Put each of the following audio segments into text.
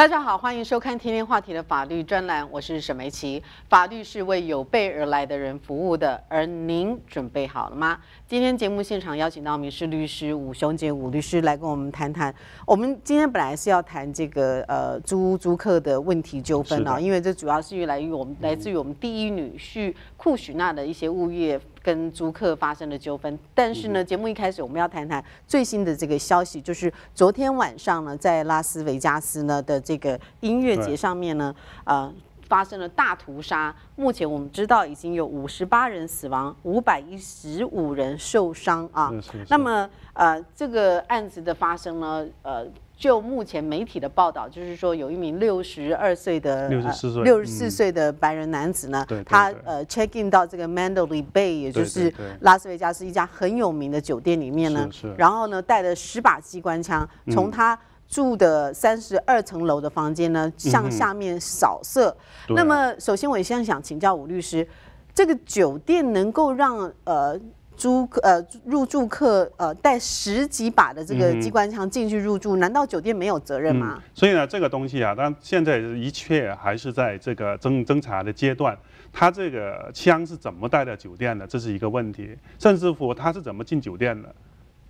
大家好，欢迎收看《天天话题》的法律专栏，我是沈梅琪。法律是为有备而来的人服务的，而您准备好了吗？今天节目现场邀请到民事律师武雄杰武律师来跟我们谈谈。我们今天本来是要谈这个呃租租客的问题纠纷啊，因为这主要是来于我们来自于我们第一女婿库许娜的一些物业。跟租客发生了纠纷，但是呢，节目一开始我们要谈谈最新的这个消息，就是昨天晚上呢，在拉斯维加斯呢的这个音乐节上面呢，呃，发生了大屠杀。目前我们知道已经有五十八人死亡，五百一十五人受伤啊。那么，呃，这个案子的发生呢，呃。就目前媒体的报道，就是说有一名六十二岁的六十四岁六十四岁的白人男子呢，他呃 check in 到这个 Mandalay Bay，也就是拉斯维加斯一家很有名的酒店里面呢，然后呢带了十把机关枪，从他住的三十二层楼的房间呢向下面扫射。那么首先我现在想请教吴律师，这个酒店能够让呃。租客呃入住客呃带十几把的这个机关枪进去入住，难道酒店没有责任吗？所以呢，这个东西啊，但现在一切还是在这个侦侦查的阶段。他这个枪是怎么带到酒店的，这是一个问题。甚至乎他是怎么进酒店的？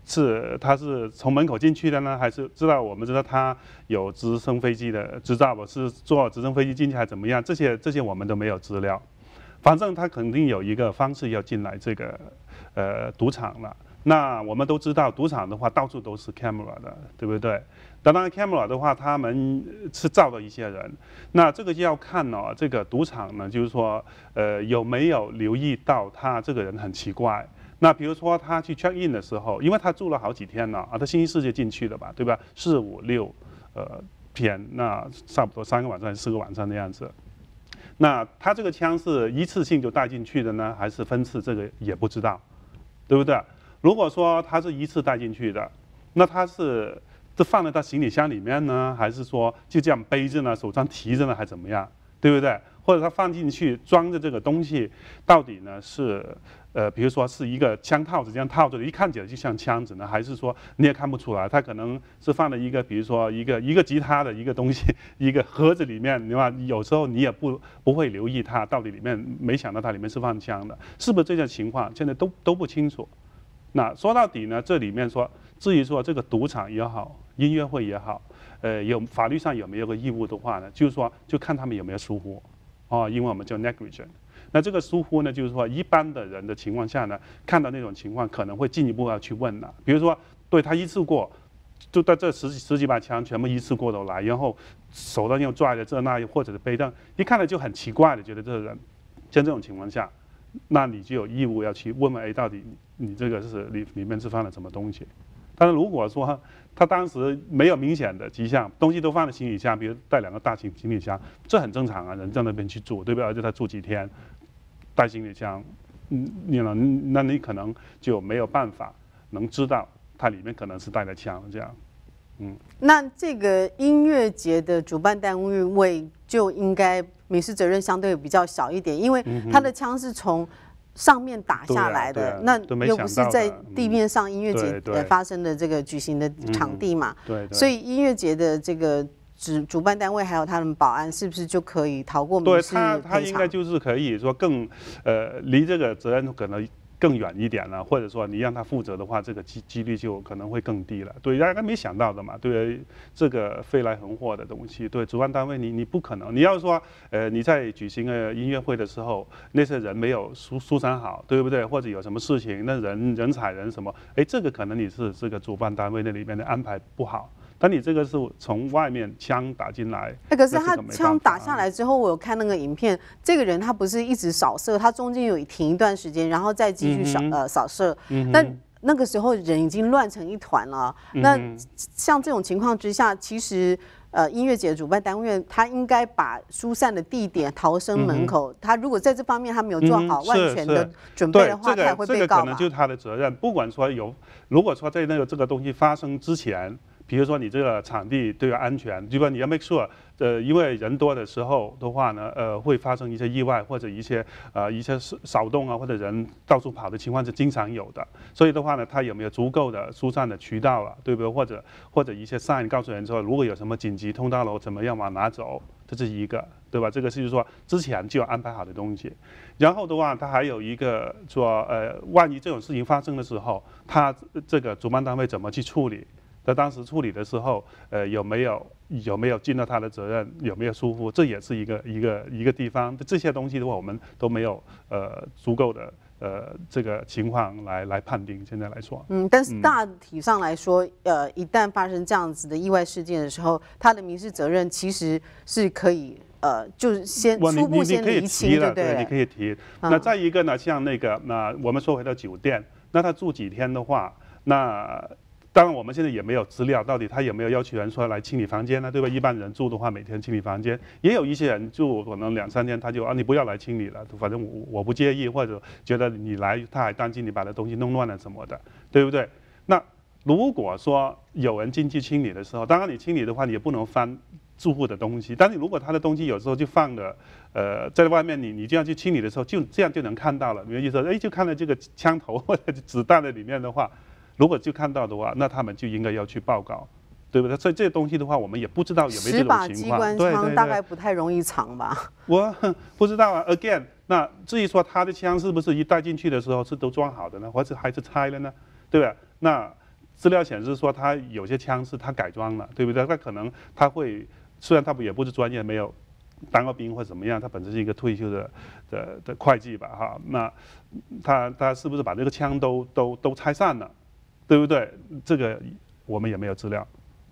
是他是从门口进去的呢，还是知道我们知道他有直升飞机的执照，吧是坐直升飞机进去还是怎么样？这些这些我们都没有资料。反正他肯定有一个方式要进来这个。呃，赌场了。那我们都知道，赌场的话到处都是 camera 的，对不对？当然，camera 的话，他们是照了一些人。那这个就要看哦，这个赌场呢，就是说，呃，有没有留意到他这个人很奇怪？那比如说他去 check in 的时候，因为他住了好几天了啊，他星期四就进去了吧，对吧？四五六，呃，天，那差不多三个晚上、四个晚上的样子。那他这个枪是一次性就带进去的呢，还是分次？这个也不知道。对不对？如果说他是一次带进去的，那他是这放在他行李箱里面呢，还是说就这样背着呢，手上提着呢，还怎么样？对不对？或者他放进去装着这个东西，到底呢是呃，比如说是一个枪套子这样套着的，一看起来就像枪子呢，还是说你也看不出来？他可能是放了一个，比如说一个一个吉他的一个东西，一个盒子里面，对吧？有时候你也不不会留意它到底里面，没想到它里面是放枪的，是不是这种情况？现在都都不清楚。那说到底呢，这里面说，至于说这个赌场也好，音乐会也好，呃，有法律上有没有个义务的话呢？就是说，就看他们有没有疏忽，哦，因为我们叫 negligence。那这个疏忽呢，就是说一般的人的情况下呢，看到那种情况，可能会进一步要去问了。比如说，对他一次过，就在这十十几把枪全部一次过都来，然后手上又拽着这那，又或者是背上，一看呢就很奇怪的，觉得这个人，像这种情况下，那你就有义务要去问问，哎，到底你这个是里里面是放了什么东西？但是如果说他当时没有明显的迹象，东西都放在行李箱，比如带两个大行行李箱，这很正常啊，人在那边去住，对不对？而且他住几天。带行李箱，嗯，你能？那你可能就没有办法能知道它里面可能是带了枪这样，嗯。那这个音乐节的主办单位就应该民事责任相对比较小一点，因为他的枪是从上面打下来的，那又不是在地面上音乐节发生的这个举行的场地嘛，对，所以音乐节的这个。主主办单位还有他们保安是不是就可以逃过民事对他，他应该就是可以说更，呃，离这个责任可能更远一点了，或者说你让他负责的话，这个几几率就可能会更低了。对，大家没想到的嘛，对，这个飞来横祸的东西，对，主办单位你你不可能，你要说，呃，你在举行个音乐会的时候，那些人没有疏疏散好，对不对？或者有什么事情，那人人踩人什么，哎，这个可能你是这个主办单位那里面的安排不好。但你这个是从外面枪打进来，哎，可是他枪打下来之后，我有看那个影片，这个人他不是一直扫射，他中间有停一段时间，然后再继续扫呃扫射。那那个时候人已经乱成一团了。那像这种情况之下，其实呃音乐节主办单位他应该把疏散的地点、逃生门口，他如果在这方面他没有做好万全的准备的话，他会被告这个可能就是他的责任。不管说有，如果说在那个这个东西发生之前。比如说你这个场地对安全，对吧？你要 make sure，呃，因为人多的时候的话呢，呃，会发生一些意外或者一些呃一些骚动啊，或者人到处跑的情况是经常有的。所以的话呢，它有没有足够的疏散的渠道啊，对不对？或者或者一些 sign 告诉人说，如果有什么紧急通道了，我怎么样往哪走，这是一个，对吧？这个是就是说之前就要安排好的东西。然后的话，它还有一个说，呃，万一这种事情发生的时候，它这个主办单位怎么去处理？在当时处理的时候，呃，有没有有没有尽到他的责任，有没有疏忽，这也是一个一个一个地方。这些东西的话，我们都没有呃足够的呃这个情况来来判定。现在来说，嗯，但是大体上来说，呃，一旦发生这样子的意外事件的时候，他的民事责任其实是可以呃，就是先初步先厘清，对对？你可以提。那再一个呢，像那个那我们说回到酒店，那他住几天的话，那。当然，我们现在也没有资料，到底他有没有要求人说来清理房间呢？对吧？一般人住的话，每天清理房间，也有一些人住可能两三天，他就啊，你不要来清理了，反正我我不介意，或者觉得你来他还担心你把他东西弄乱了什么的，对不对？那如果说有人进去清理的时候，当然你清理的话，你也不能翻住户的东西，但是如果他的东西有时候就放的，呃，在外面，你你这样去清理的时候，就这样就能看到了，比如说，哎，就看到这个枪头或者子弹在里面的话。如果就看到的话，那他们就应该要去报告，对不对？所以这些东西的话，我们也不知道有没有这种情况。机关枪大概不太容易藏吧？我 不知道啊。Again，那至于说他的枪是不是一带进去的时候是都装好的呢，或者还是拆了呢？对吧？那资料显示说他有些枪是他改装了，对不对？那可能他会，虽然他不也不是专业，没有当过兵或怎么样，他本身是一个退休的的的会计吧？哈，那他他是不是把这个枪都都都拆散了？对不对？这个我们也没有资料。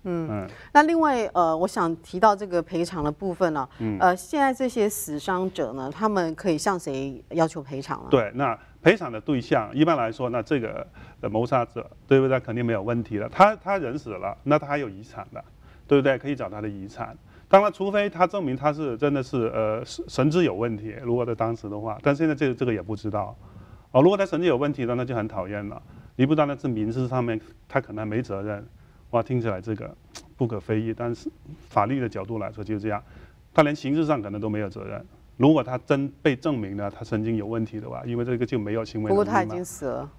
嗯嗯。那另外呃，我想提到这个赔偿的部分呢。嗯。呃，现在这些死伤者呢，他们可以向谁要求赔偿呢？对，那赔偿的对象一般来说，那这个谋杀者，对不对？肯定没有问题了。他他人死了，那他还有遗产的，对不对？可以找他的遗产。当然，除非他证明他是真的是呃神智有问题，如果在当时的话，但现在这个这个也不知道。哦，如果他神智有问题的，那就很讨厌了。你不知道那是民事上面他可能没责任，哇，听起来这个 不可非议。但是法律的角度来说就是这样，他连刑事上可能都没有责任。如果他真被证明了他神经有问题的话，因为这个就没有行为不过他已经死了。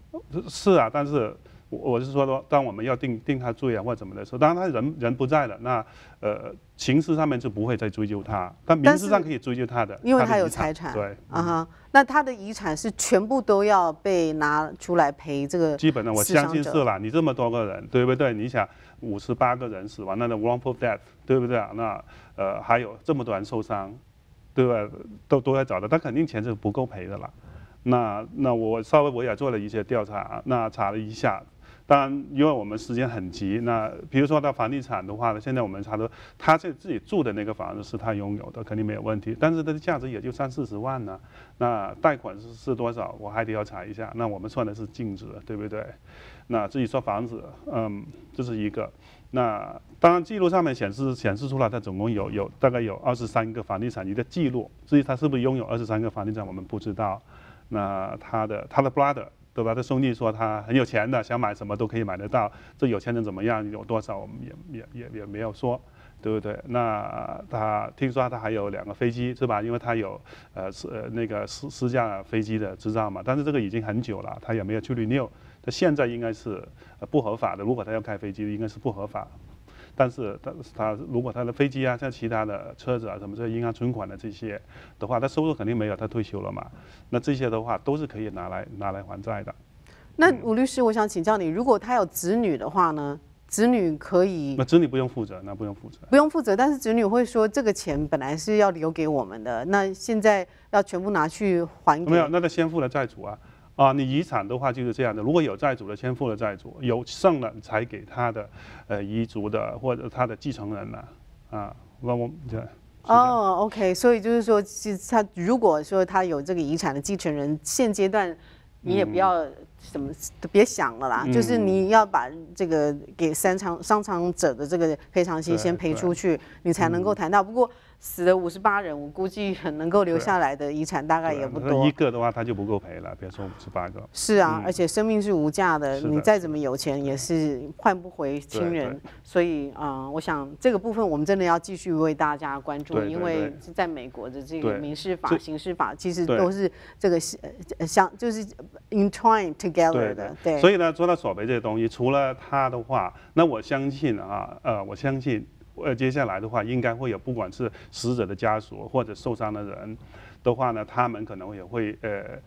是啊，但是。我我是说说，当我们要定定他罪啊或怎么的时候，当然他人人不在了，那呃刑事上面就不会再追究他，但民事上可以追究他的，因为他有财产。对，啊哈，那他的遗产是全部都要被拿出来赔这个？基本上我相信是了。你这么多个人，对不对？你想五十八个人死亡，那的 wrongful death，对不对啊？那呃还有这么多人受伤，对吧？都都在找的，他肯定钱是不够赔的了。那那我稍微我也做了一些调查，那查了一下。当然，因为我们时间很急，那比如说到房地产的话呢，现在我们查到他这自己住的那个房子是他拥有的，肯定没有问题。但是它的价值也就三四十万呢，那贷款是是多少，我还得要查一下。那我们算的是净值，对不对？那至于说房子，嗯，这是一个。那当然记录上面显示显示出来，他总共有有大概有二十三个房地产，一个记录。至于他是不是拥有二十三个房地产，我们不知道。那他的他的 brother。对吧？他兄弟说他很有钱的，想买什么都可以买得到。这有钱人怎么样？有多少？我们也也也也没有说，对不对？那他听说他还有两个飞机，是吧？因为他有呃私那个私私驾飞机的执照嘛。但是这个已经很久了，他也没有去 renew。他现在应该是不合法的。如果他要开飞机，应该是不合法。但是他他如果他的飞机啊，像其他的车子啊，什么这银行存款的这些的话，他收入肯定没有，他退休了嘛。那这些的话都是可以拿来拿来还债的。那吴律师，我想请教你，如果他有子女的话呢？子女可以？那子女不用负责，那不用负责。不用负责，但是子女会说这个钱本来是要留给我们的，那现在要全部拿去还给？没有，那他先付了债主啊。啊，你遗产的话就是这样的，如果有债主的，先付了债主，有剩了才给他的，呃，遗族的或者他的继承人呢，啊，那我对。哦，OK，所以就是说，其实他如果说他有这个遗产的继承人，现阶段你也不要什么都别想了啦，就是你要把这个给三场伤场者的这个赔偿金先赔出去，你才能够谈到。不过。死了五十八人，我估计能够留下来的遗产大概也不多。一个的话，他就不够赔了，别说五十八个。是啊，而且生命是无价的，你再怎么有钱也是换不回亲人。所以啊，我想这个部分我们真的要继续为大家关注，因为在美国的这个民事法、刑事法其实都是这个相就是 entwined together 的。对。所以呢，说到索赔这些东西，除了他的话，那我相信啊，呃，我相信。呃，接下来的话，应该会有不管是死者的家属或者受伤的人的话呢，他们可能也会呃。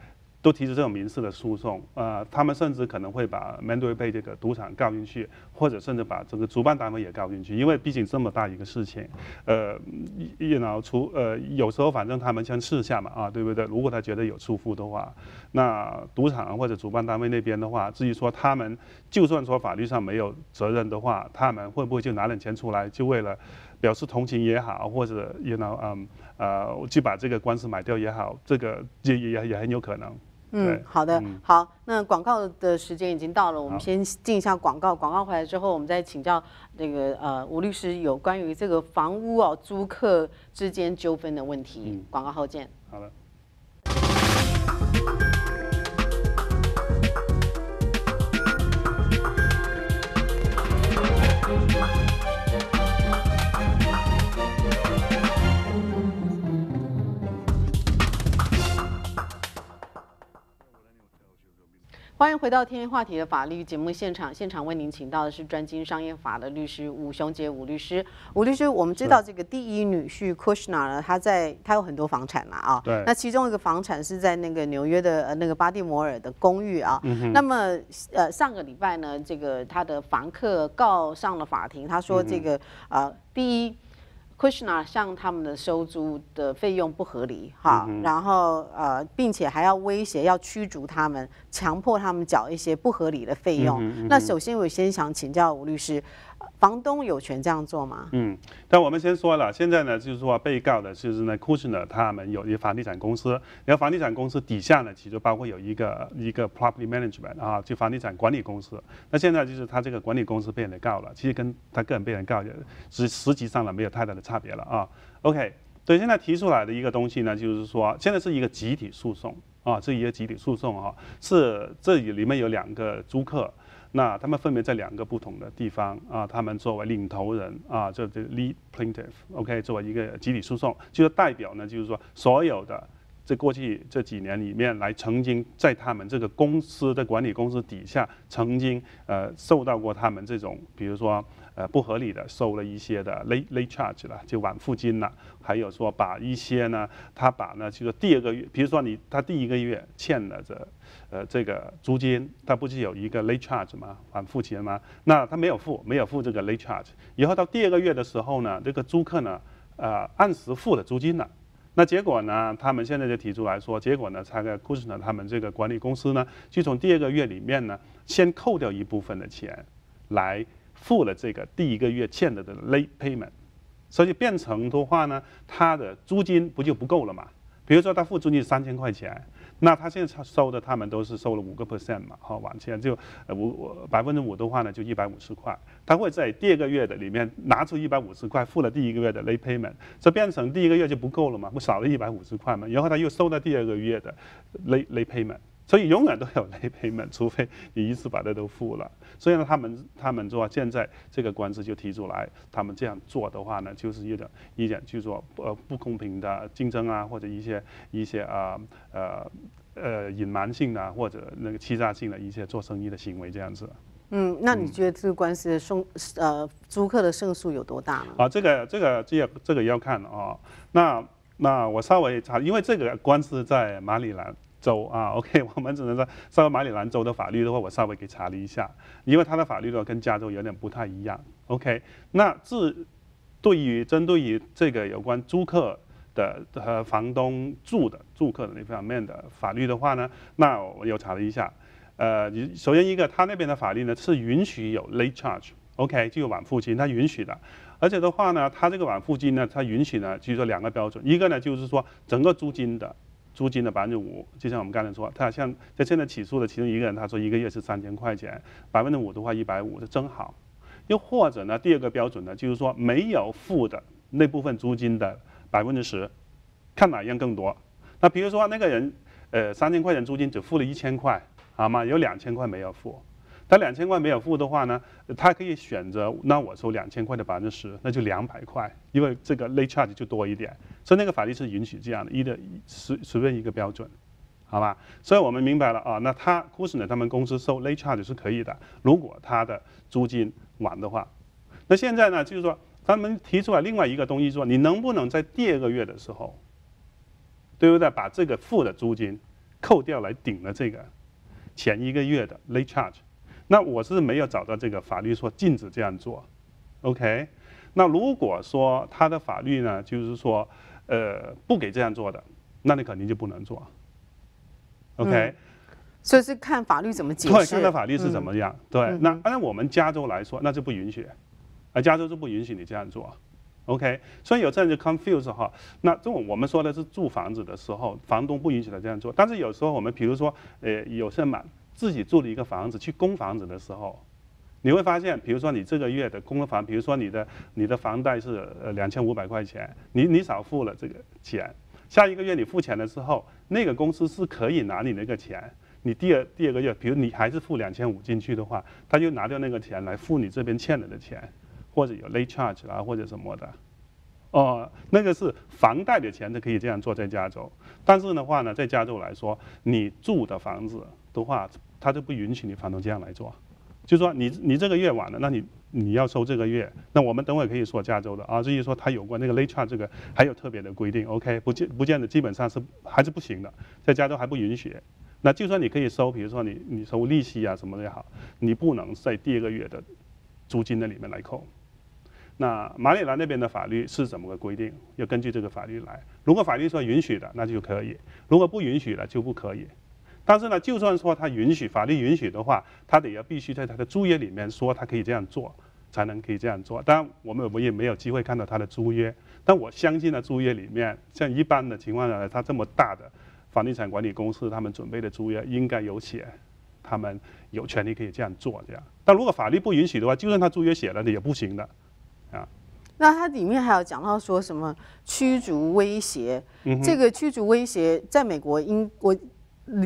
都提出这种民事的诉讼，呃，他们甚至可能会把 m a n d a y 被这个赌场告进去，或者甚至把这个主办单位也告进去，因为毕竟这么大一个事情，呃，一脑除呃有时候反正他们先试下嘛，啊，对不对？如果他觉得有出乎的话，那赌场或者主办单位那边的话，至于说他们就算说法律上没有责任的话，他们会不会就拿点钱出来，就为了表示同情也好，或者 you know 嗯呃去把这个官司买掉也好，这个也也也很有可能。嗯，好的，好，那广告的时间已经到了，我们先进一下广告。广告回来之后，我们再请教那个呃吴律师有关于这个房屋哦租客之间纠纷的问题。广告后见。好了。欢迎回到《天天话题》的法律节目现场，现场为您请到的是专精商业法的律师吴雄杰吴律师。吴律师，我们知道这个第一女婿 Kushner 呢，他在他有很多房产嘛啊，对。那其中一个房产是在那个纽约的呃那个巴蒂摩尔的公寓啊。嗯那么呃上个礼拜呢，这个他的房客告上了法庭，他说这个呃第一。Kushner 向他们的收租的费用不合理，哈，然后呃，并且还要威胁要驱逐他们，强迫他们缴一些不合理的费用。那首先我先想请教吴律师。房东有权这样做吗？嗯，但我们先说了，现在呢，就是说被告的就是呢 k u s h n e r 他们有一个房地产公司，然后房地产公司底下呢，其实包括有一个一个 property management 啊，就房地产管理公司。那现在就是他这个管理公司被人告了，其实跟他个人被人告也实实际上呢没有太大的差别了啊。OK，对，现在提出来的一个东西呢，就是说现在是一个集体诉讼啊，这一个集体诉讼啊，是这里面有两个租客。那他们分别在两个不同的地方啊，他们作为领头人啊，就这 lead plaintiff，OK，作为一个集体诉讼，就是代表呢，就是说所有的这过去这几年里面来曾经在他们这个公司的管理公司底下曾经呃受到过他们这种，比如说。呃，不合理的收了一些的 late late charge 了，就晚付金了。还有说把一些呢，他把呢，就是第二个月，比如说你他第一个月欠了这，呃，这个租金，他不是有一个 late charge 吗？晚付钱吗？那他没有付，没有付这个 late charge。以后到第二个月的时候呢，这个租客呢，呃，按时付了租金了。那结果呢，他们现在就提出来说，结果呢，这个 k u s h n 他们这个管理公司呢，就从第二个月里面呢，先扣掉一部分的钱来。付了这个第一个月欠的的 late payment，所以变成的话呢，他的租金不就不够了嘛？比如说他付租金三千块钱，那他现在收的他们都是收了五个 percent 嘛，好，往前就呃五百分之五的话呢，就一百五十块，他会在第二个月的里面拿出一百五十块付了第一个月的 late payment，这变成第一个月就不够了嘛？不少了一百五十块嘛？然后他又收到第二个月的 late late payment。所以永远都有雷赔门，除非你一次把它都付了。所以呢，他们他们说现在这个官司就提出来，他们这样做的话呢，就是一点一点就是说呃不公平的竞争啊，或者一些一些啊呃呃隐瞒性的或者那个欺诈性的一些做生意的行为这样子。嗯，那你觉得这个官司的胜呃租客的胜诉有多大呢？啊，这个这个这这个要看啊。那那我稍微查，因为这个官司在马里兰。州啊，OK，我们只能说，稍微马里兰州的法律的话，我稍微给查了一下，因为它的法律的话跟加州有点不太一样，OK。那至对于针对于这个有关租客的和房东住的住客的那方面的法律的话呢，那我又查了一下，呃，首先一个，他那边的法律呢是允许有 late charge，OK，就有晚付金，他允许的，而且的话呢，他这个晚付金呢，他允许呢，就是说两个标准，一个呢就是说整个租金的。租金的百分之五，就像我们刚才说，他像在现在起诉的其中一个人，他说一个月是三千块钱，百分之五的话一百五，就正好。又或者呢，第二个标准呢，就是说没有付的那部分租金的百分之十，看哪一样更多。那比如说那个人，呃，三千块钱租金只付了一千块，好吗？有两千块没有付。他两千块没有付的话呢，他可以选择，那我收两千块的百分之十，那就两百块，因为这个 late charge 就多一点。所以那个法律是允许这样的，一的随随便一个标准，好吧？所以我们明白了啊，那他 k u s n e r 他们公司收 late charge 是可以的，如果他的租金晚的话。那现在呢，就是说他们提出来另外一个东西，说你能不能在第二个月的时候，对不对？把这个付的租金扣掉来顶了这个前一个月的 late charge。那我是没有找到这个法律说禁止这样做，OK？那如果说他的法律呢，就是说。呃，不给这样做的，那你肯定就不能做。OK，所以是看法律怎么解释。对，看的法律是怎么样。对，那按照我们加州来说，那就不允许，啊，加州是不允许你这样做。OK，所以有这样就 confuse 哈。那这种我们说的是住房子的时候，房东不允许他这样做。但是有时候我们比如说，呃，有些买自己住的一个房子去供房子的时候。你会发现，比如说你这个月的公房，比如说你的你的房贷是呃两千五百块钱，你你少付了这个钱，下一个月你付钱的时候，那个公司是可以拿你那个钱，你第二第二个月，比如你还是付两千五进去的话，他就拿掉那个钱来付你这边欠了的钱，或者有 late charge 啦或者什么的，哦，那个是房贷的钱，他可以这样做在加州，但是的话呢，在加州来说，你住的房子的话，他就不允许你房东这样来做。就说你你这个月晚了，那你你要收这个月。那我们等会可以说加州的啊，至于说它有关那个 late charge 这个还有特别的规定，OK，不见不见得基本上是还是不行的，在加州还不允许。那就算你可以收，比如说你你收利息啊什么的也好，你不能在第二个月的租金的里面来扣。那马里兰那边的法律是怎么个规定？要根据这个法律来。如果法律说允许的，那就可以；如果不允许的，就不可以。但是呢，就算说他允许，法律允许的话，他得要必须在他的租约里面说他可以这样做，才能可以这样做。当然，我们我也没有机会看到他的租约，但我相信呢，租约里面像一般的情况下，他这么大的房地产管理公司，他们准备的租约应该有写，他们有权利可以这样做这样。但如果法律不允许的话，就算他租约写了的也不行的，啊。那它里面还有讲到说什么驱逐威胁？这个驱逐威胁在美国应我。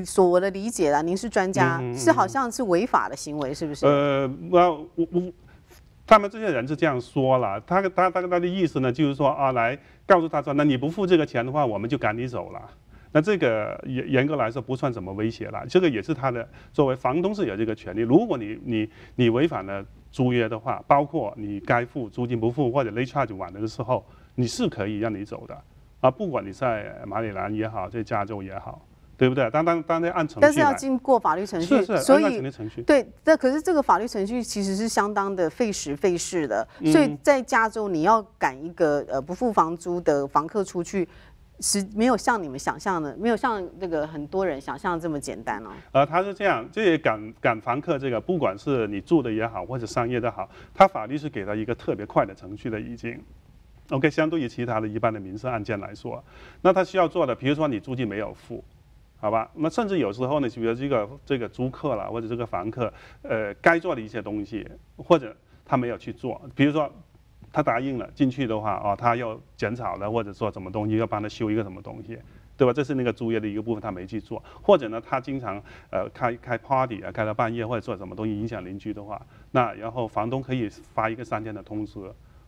所我的理解啦，您是专家，是好像是违法的行为，是不是？呃，那我我，他们这些人是这样说了，他他他他的意思呢，就是说啊，来告诉他说，那你不付这个钱的话，我们就赶你走了。那这个严严格来说不算什么威胁了，这个也是他的作为房东是有这个权利。如果你你你违反了租约的话，包括你该付租金不付或者 late charge 晚的时候，你是可以让你走的啊，不管你在马里兰也好，在加州也好。对不对？当当当然按程序，但是要经过法律程序，是是，所以程序。对，这可是这个法律程序其实是相当的费时费事的。所以在加州，你要赶一个呃不付房租的房客出去，是没有像你们想象的，没有像那个很多人想象的这么简单哦。呃，他是这样，这些赶赶房客这个，不管是你住的也好，或者商业的好，他法律是给他一个特别快的程序的已经。OK，相对于其他的一般的民事案件来说，那他需要做的，比如说你租金没有付。好吧，那甚至有时候呢，就比如这个这个租客了，或者这个房客，呃，该做的一些东西，或者他没有去做，比如说他答应了进去的话，哦，他要剪草了，或者说什么东西要帮他修一个什么东西，对吧？这是那个租约的一个部分，他没去做，或者呢，他经常呃开开 party 啊，开到半夜或者做什么东西影响邻居的话，那然后房东可以发一个三天的通知，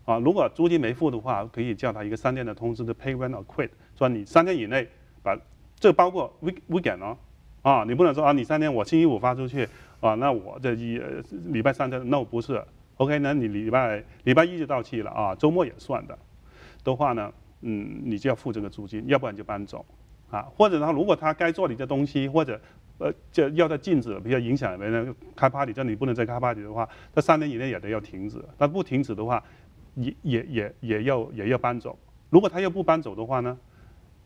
啊，如果租金没付的话，可以叫他一个三天的通知的 pay rent or quit，说你三天以内把。这包括 week weekend 哦，啊，你不能说啊，你三天我星期五发出去啊，那我这一礼拜三的 no 不是，OK，那你礼拜礼拜一就到期了啊，周末也算的，的话呢，嗯，你就要付这个租金，要不然就搬走，啊，或者呢，如果他该做你的东西，或者呃，就要在禁止，比较影响别人开 party，叫你不能再开 party 的话，他三年以内也得要停止，那不停止的话，也也也也要也要搬走，如果他又不搬走的话呢？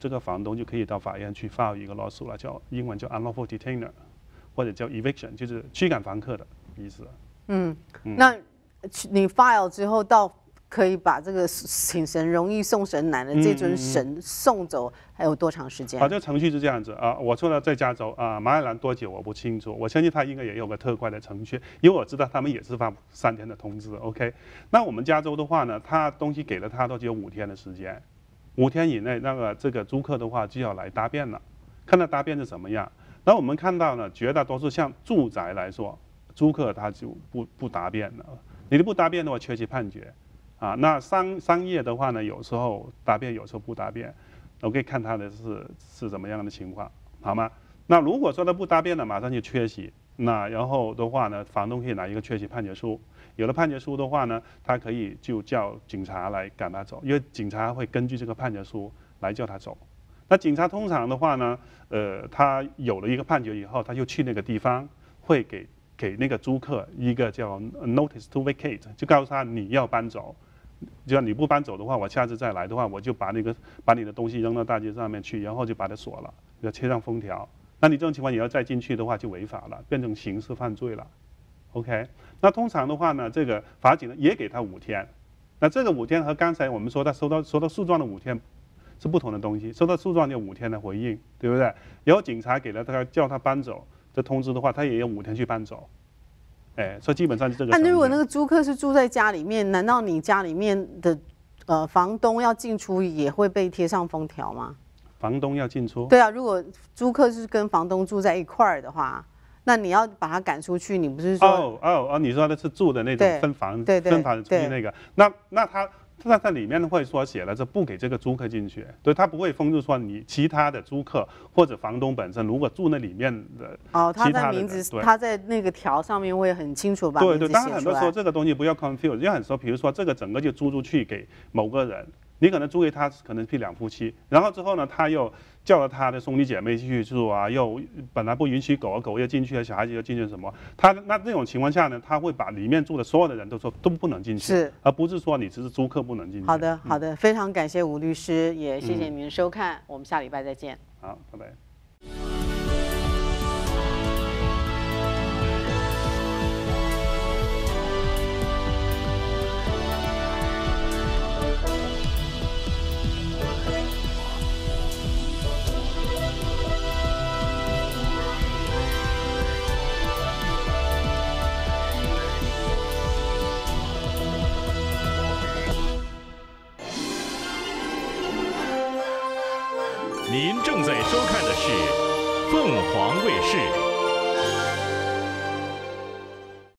这个房东就可以到法院去 file 一个 lawsuit 了，叫英文叫 unlawful detainer，或者叫 eviction，就是驱赶房客的意思。嗯，那你 file 之后到可以把这个请神容易送神难的这尊神送走，还有多长时间？啊，这个程序是这样子啊，我说了在加州啊，马里兰多久我不清楚，我相信他应该也有个特快的程序，因为我知道他们也是发三天的通知。OK，那我们加州的话呢，他东西给了他都只有五天的时间，五天以内那个这个租客的话就要来答辩了，看他答辩是什么样。那我们看到呢，绝大多数像住宅来说，租客他就不不答辩了。你的不答辩的话，缺席判决，啊，那商商业的话呢，有时候答辩，有时候不答辩，我可以看他的是是怎么样的情况，好吗？那如果说他不答辩了，马上就缺席，那然后的话呢，房东可以拿一个缺席判决书，有了判决书的话呢，他可以就叫警察来赶他走，因为警察会根据这个判决书来叫他走。那警察通常的话呢，呃，他有了一个判决以后，他就去那个地方，会给给那个租客一个叫 notice to vacate，就告诉他你要搬走，就要你不搬走的话，我下次再来的话，我就把那个把你的东西扔到大街上面去，然后就把它锁了，要贴上封条。那你这种情况你要再进去的话就违法了，变成刑事犯罪了。OK，那通常的话呢，这个法警呢也给他五天，那这个五天和刚才我们说他收到收到诉状的五天。是不同的东西，收到诉状有五天的回应，对不对？然后警察给了他叫他搬走这通知的话，他也有五天去搬走。哎，所以基本上是这个。那如果那个租客是住在家里面，难道你家里面的呃房东要进出也会被贴上封条吗？房东要进出？对啊，如果租客是跟房东住在一块儿的话，那你要把他赶出去，你不是说？哦哦哦，你说的是住的那种分房，分房出去那个，那那他。那在里面会说写了，这不给这个租客进去，对他不会封住说你其他的租客或者房东本身如果住那里面的哦，他在名字他在那个条上面会很清楚吧对对，当然很多时候这个东西不要 confuse，因为很多比如说这个整个就租出去给某个人。你可能租给他，可能是两夫妻，然后之后呢，他又叫了他的兄弟姐妹进去住啊，又本来不允许狗啊，狗又进去了，小孩子又进去什么？他那这种情况下呢，他会把里面住的所有的人都说都不能进去，是，而不是说你只是租客不能进去。好的，好的，非常感谢吴律师，也谢谢您收看，我们下礼拜再见。好，拜拜。